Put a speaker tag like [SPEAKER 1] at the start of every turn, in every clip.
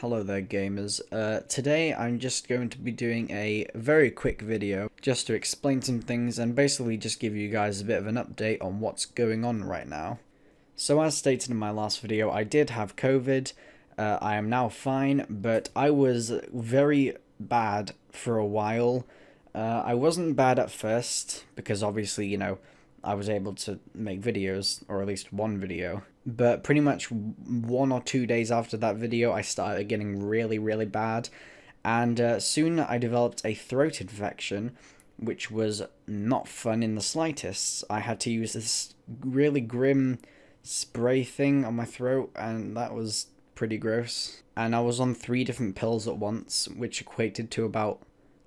[SPEAKER 1] Hello there gamers. Uh, today I'm just going to be doing a very quick video just to explain some things and basically just give you guys a bit of an update on what's going on right now. So as stated in my last video, I did have COVID. Uh, I am now fine, but I was very bad for a while. Uh, I wasn't bad at first because obviously, you know, I was able to make videos, or at least one video. But pretty much one or two days after that video, I started getting really, really bad. And uh, soon I developed a throat infection, which was not fun in the slightest. I had to use this really grim spray thing on my throat, and that was pretty gross. And I was on three different pills at once, which equated to about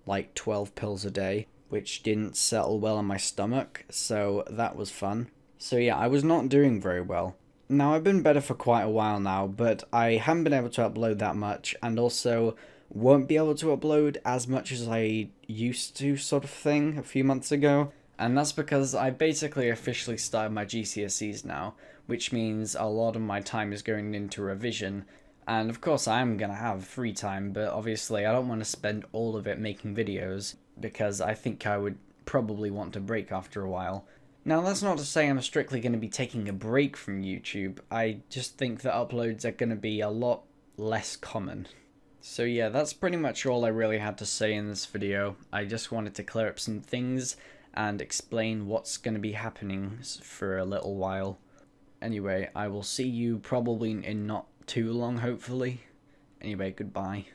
[SPEAKER 1] like 12 pills a day which didn't settle well on my stomach, so that was fun. So yeah, I was not doing very well. Now, I've been better for quite a while now, but I haven't been able to upload that much, and also won't be able to upload as much as I used to, sort of thing, a few months ago. And that's because I basically officially started my GCSEs now, which means a lot of my time is going into revision. And of course, I am going to have free time, but obviously, I don't want to spend all of it making videos because I think I would probably want to break after a while. Now, that's not to say I'm strictly going to be taking a break from YouTube. I just think that uploads are going to be a lot less common. So yeah, that's pretty much all I really had to say in this video. I just wanted to clear up some things and explain what's going to be happening for a little while. Anyway, I will see you probably in not too long, hopefully. Anyway, goodbye.